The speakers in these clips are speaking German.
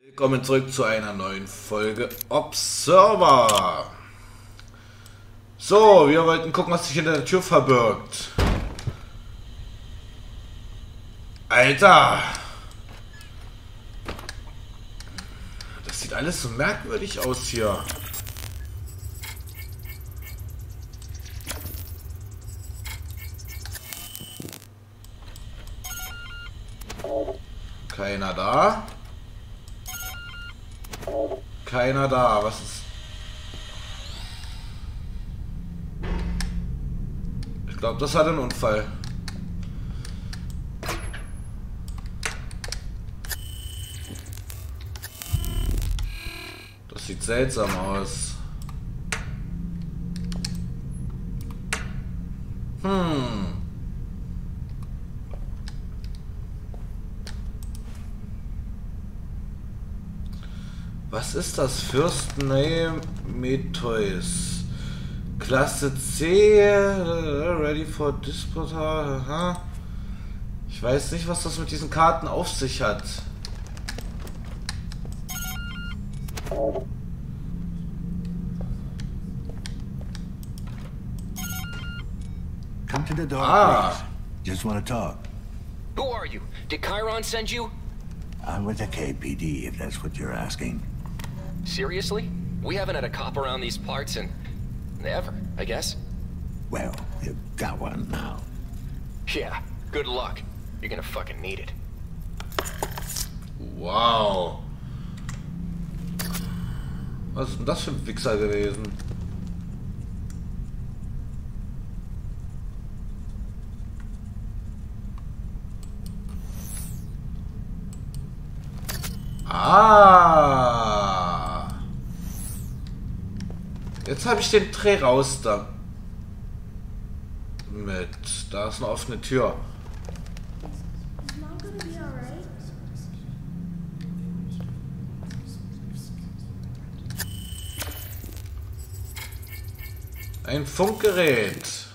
Willkommen zurück zu einer neuen Folge Observer. So, wir wollten gucken, was sich hinter der Tür verbirgt. Alter! Das sieht alles so merkwürdig aus hier. Keiner da. Keiner da. Was ist... Ich glaube, das hat einen Unfall. Das sieht seltsam aus. Hm. Was ist das? Fürstenay Meteus. Klasse C. Ready for Dispute. Aha. Ich weiß nicht, was das mit diesen Karten auf sich hat. Come to the door, Ah. please. Just want to talk. Who are you? Did Chiron send you? I'm with the KPD, if that's what you're asking. Seriously? We haven't had a cop around these parts in... ever, I guess. Well, you've got one now. Yeah, good luck. You're gonna fucking need it. Wow. Was ist denn das für ein Wichser gewesen? Ah. Habe ich den Dreh raus da. Mit. Da ist eine offene Tür. Ein Funkgerät.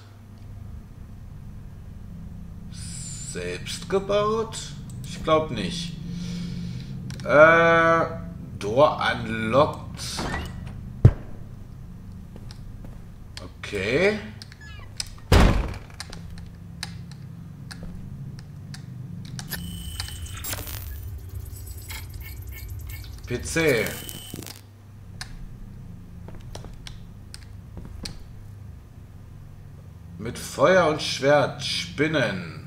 Selbst gebaut? Ich glaube nicht. Äh, Door unlocked. Okay. PC. Mit Feuer und Schwert spinnen.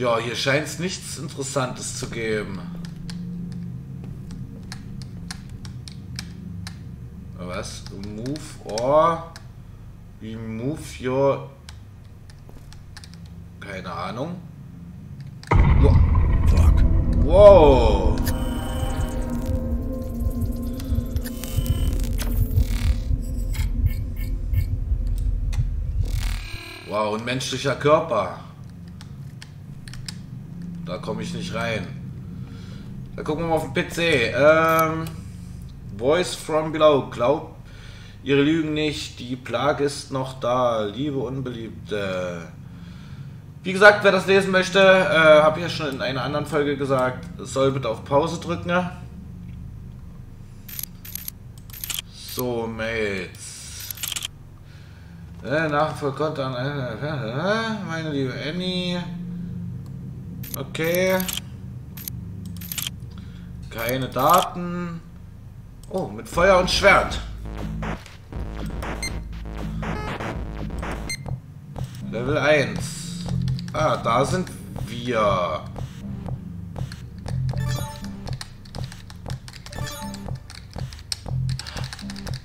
Ja, hier scheint es nichts Interessantes zu geben. Was? Move or remove your... Keine Ahnung. Fuck. Wow. Wow, ein menschlicher Körper. Da komme ich nicht rein. Da gucken wir mal auf den PC. Ähm, Voice from below. Glaub ihre Lügen nicht. Die Plage ist noch da. Liebe Unbeliebte. Wie gesagt, wer das lesen möchte, äh, habe ich ja schon in einer anderen Folge gesagt, soll bitte auf Pause drücken. ne? So, Mates. Äh, Nachfolger an äh, meine liebe Annie. Okay. Keine Daten. Oh, mit Feuer und Schwert. Level 1. Ah, da sind wir.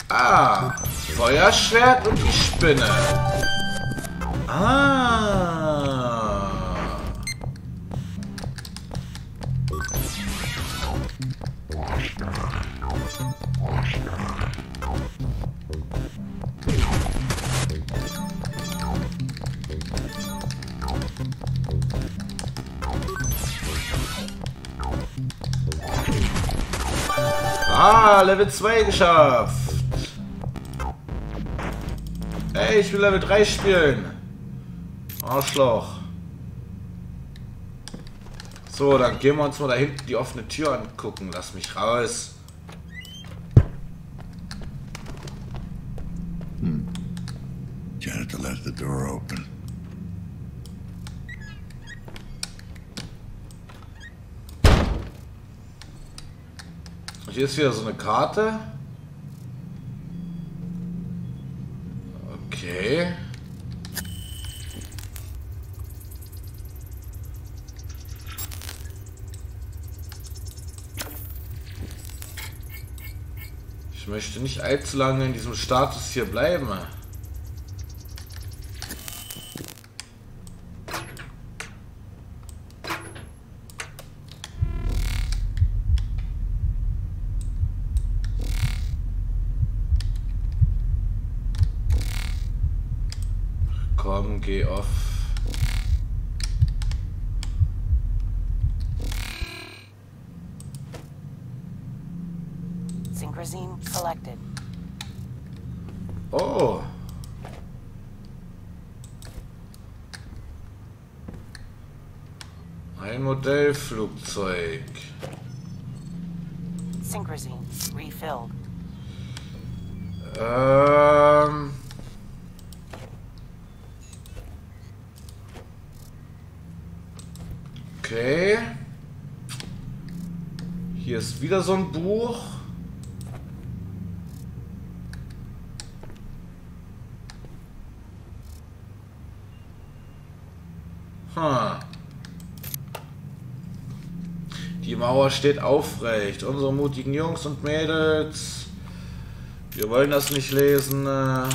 Ah, Feuerschwert und die Spinne. Ah. Ah, Level 2 geschafft. Ey, ich will Level 3 spielen. Arschloch. So, dann gehen wir uns mal da hinten die offene Tür angucken. Lass mich raus. Janitor left the door open. Hier ist wieder so eine Karte. Okay. Ich möchte nicht allzu lange in diesem Status hier bleiben. Synchrosine selected. Oh. Ein Modellflugzeug. Synchrosine refilled. Ähm. Okay. Hier ist wieder so ein Buch. Hm. Die Mauer steht aufrecht. Unsere mutigen Jungs und Mädels. Wir wollen das nicht lesen. Äh,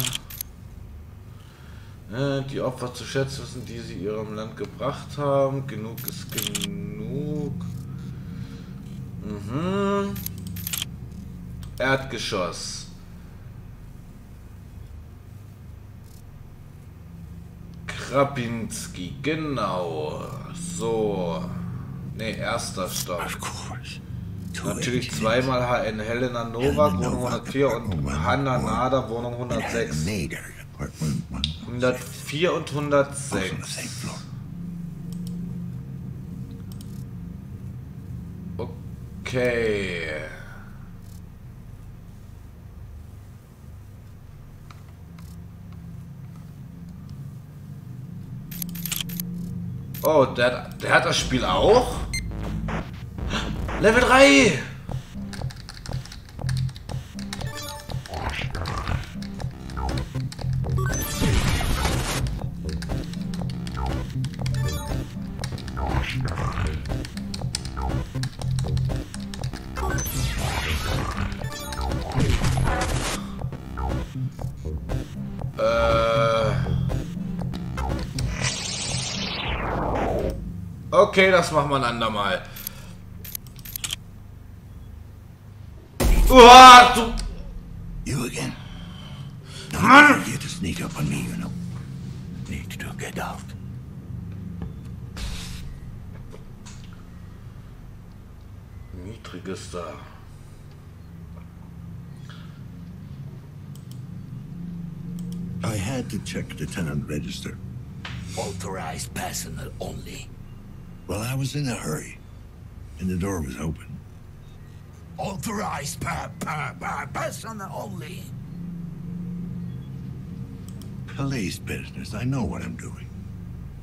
äh, die Opfer zu schätzen wissen, die sie ihrem Land gebracht haben. Genug ist genug. Mhm. Erdgeschoss. Krapinski, genau. So. Ne, erster Stock. Natürlich zweimal HN Helena Novak, Wohnung 104 und Hanna Nader, Wohnung And 106. Nader, apartment one. 104 und Also on the 106. same floor. Okay. Oh, der, der hat das Spiel auch? Level 3! Äh. Okay, das machen wir ein andermal. Uah, du. You again? Don't Mann! you to sneak up on me, you know. Need to get out. Niedriges da. I had to check the tenant register. Authorized personnel only. Well, I was in a hurry, and the door was open. Authorized per, per, per personnel only. Police business. I know what I'm doing.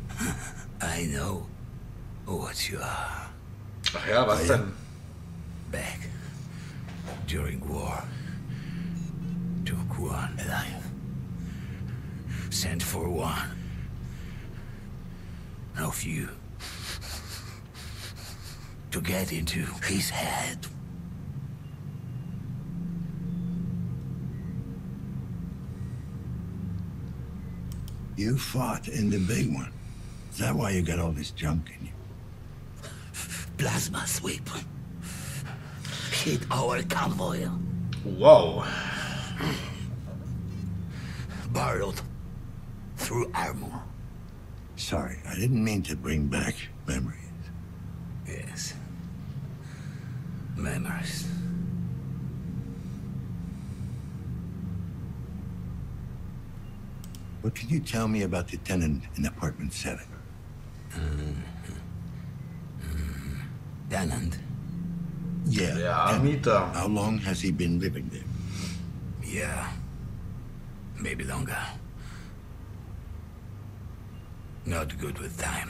I know what you are. Ach ja, was denn? Back during war, took one alive. Sent for one of you to get into his head. You fought in the big one. Is that why you got all this junk in you? Plasma sweep. Hit our convoy. Whoa. Barreled through armor. Sorry, I didn't mean to bring back What can you tell me about the tenant in apartment 7? Uh, uh, tenant? Yeah. Der tenant. Mieter. How long has he been living there? Yeah. Maybe longer. Not good with time.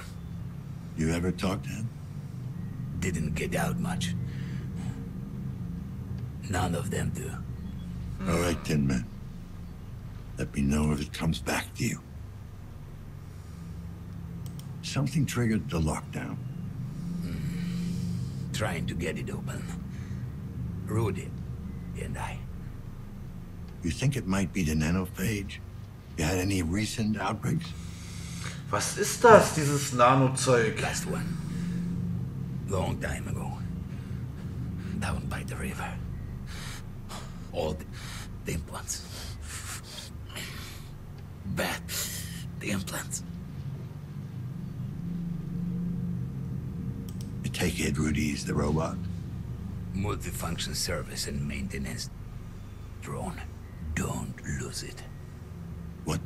You ever talked to him? Didn't get out much. None of them do. All right, Tin Man. Let me know if it comes back to you. Something triggered the lockdown. Hmm. Trying to get it open. Rudy and I. You think it might be the nanophage? You had any recent outbreaks? Was ist das, dieses Nanozeug? Last one. Long time ago. Down by the river. All the, the implants. Bad. The implants. I take it Rudy's the robot. Multifunction service and maintenance drone. Don't lose it. What?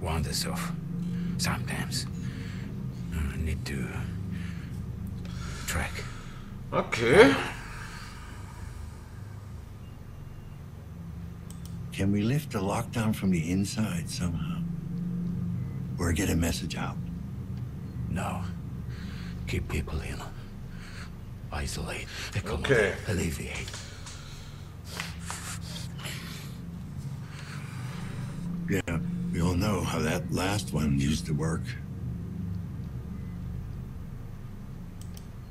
Wanders off. Sometimes. Uh, need to track. Okay. Can we lift the lockdown from the inside somehow? Or get a message out? No. Keep people in. Isolate. Accommodate. Okay. Alleviate. Yeah, we all know how that last one used to work.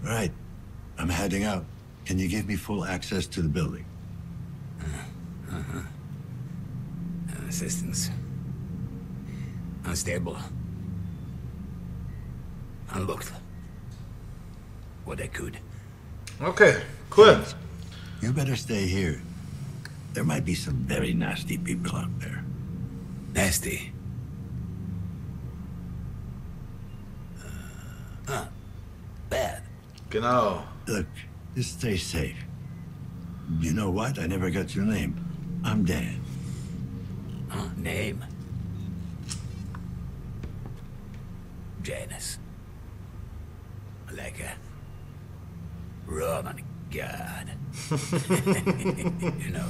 All right, I'm heading out. Can you give me full access to the building? Assistance. Unstable. Unlocked. What I could. Okay, cool. You better stay here. There might be some very nasty people out there. Nasty. Uh, huh. Bad. Genau. Look, just stay safe. You know what? I never got your name. I'm Dan. Huh? Name? Janus. Like a Roman god. you know.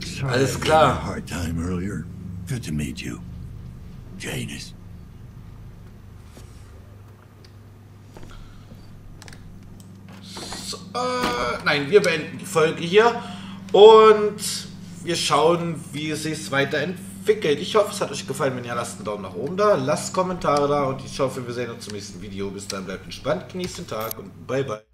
Sorry Alles I gave klar. a hard time earlier. Good to meet you. Janus. So, äh, nein, wir beenden die Folge hier und wir schauen, wie es sich weiterentwickelt. Ich hoffe, es hat euch gefallen. Wenn ja, lasst einen Daumen nach oben da, lasst Kommentare da und ich hoffe, wir sehen uns zum nächsten Video. Bis dann, bleibt entspannt, genießt den Tag und bye bye.